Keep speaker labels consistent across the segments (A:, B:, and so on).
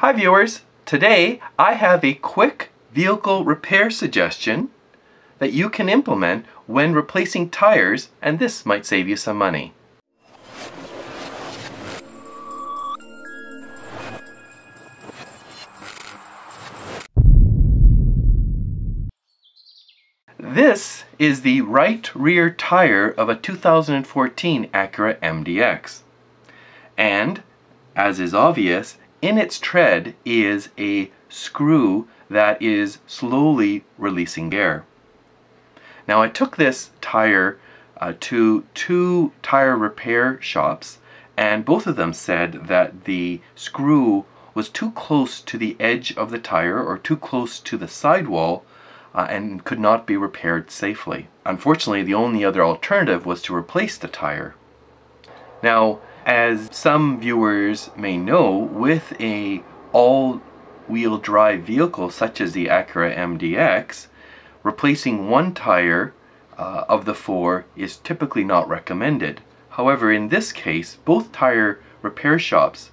A: Hi viewers, today I have a quick vehicle repair suggestion that you can implement when replacing tires and this might save you some money. This is the right rear tire of a 2014 Acura MDX. And, as is obvious, in its tread is a screw that is slowly releasing air. Now I took this tire uh, to two tire repair shops and both of them said that the screw was too close to the edge of the tire or too close to the sidewall uh, and could not be repaired safely. Unfortunately, the only other alternative was to replace the tire. Now, as some viewers may know, with a all-wheel drive vehicle such as the Acura MDX, replacing one tire uh, of the four is typically not recommended. However, in this case, both tire repair shops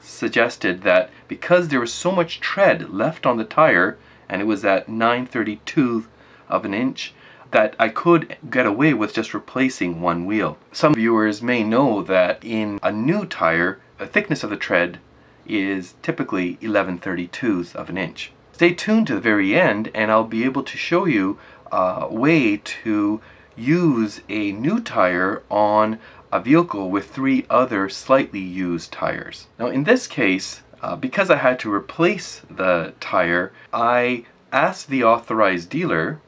A: suggested that because there was so much tread left on the tire, and it was at 932 of an inch, that I could get away with just replacing one wheel. Some viewers may know that in a new tire, the thickness of the tread is typically 11 32ths of an inch. Stay tuned to the very end and I'll be able to show you a way to use a new tire on a vehicle with three other slightly used tires. Now in this case, uh, because I had to replace the tire, I asked the authorized dealer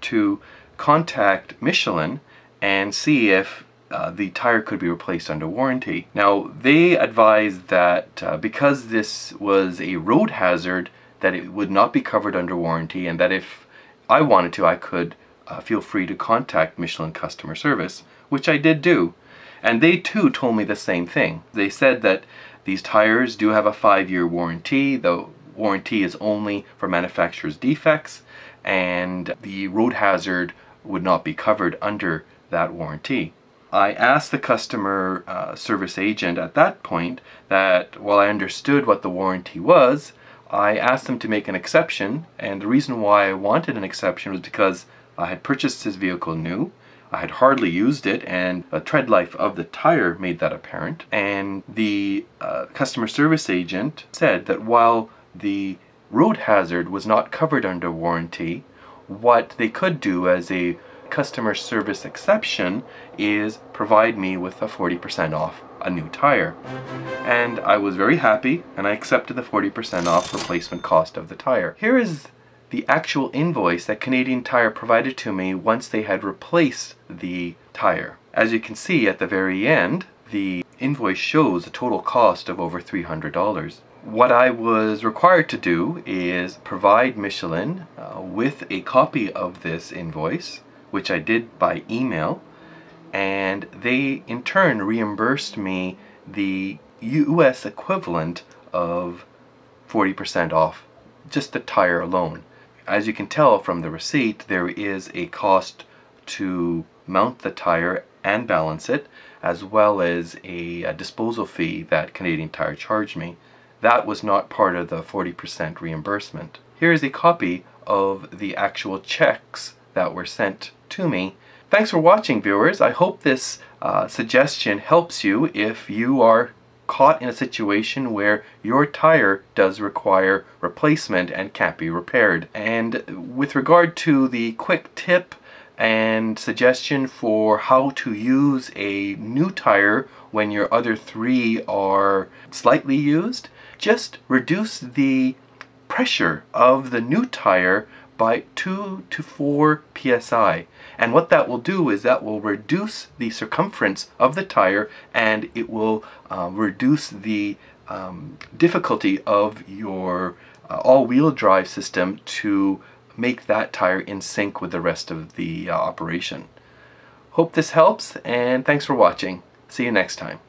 A: to contact Michelin and see if uh, the tire could be replaced under warranty. Now they advised that uh, because this was a road hazard that it would not be covered under warranty and that if I wanted to I could uh, feel free to contact Michelin customer service which I did do and they too told me the same thing. They said that these tires do have a five-year warranty. The warranty is only for manufacturer's defects and the road hazard would not be covered under that warranty. I asked the customer uh, service agent at that point that while I understood what the warranty was, I asked them to make an exception and the reason why I wanted an exception was because I had purchased his vehicle new, I had hardly used it and the tread life of the tire made that apparent and the uh, customer service agent said that while the road hazard was not covered under warranty, what they could do as a customer service exception is provide me with a 40% off a new tire. And I was very happy and I accepted the 40% off replacement cost of the tire. Here is the actual invoice that Canadian Tire provided to me once they had replaced the tire. As you can see at the very end, the invoice shows a total cost of over $300 what I was required to do is provide Michelin uh, with a copy of this invoice, which I did by email, and they in turn reimbursed me the US equivalent of 40% off just the tire alone. As you can tell from the receipt, there is a cost to mount the tire and balance it, as well as a, a disposal fee that Canadian Tire charged me. That was not part of the 40% reimbursement. Here is a copy of the actual checks that were sent to me. Thanks for watching viewers. I hope this uh, suggestion helps you if you are caught in a situation where your tire does require replacement and can't be repaired. And with regard to the quick tip and suggestion for how to use a new tire when your other three are slightly used, just reduce the pressure of the new tire by 2 to 4 psi and what that will do is that will reduce the circumference of the tire and it will um, reduce the um, difficulty of your uh, all-wheel drive system to make that tire in sync with the rest of the uh, operation. Hope this helps and thanks for watching. See you next time.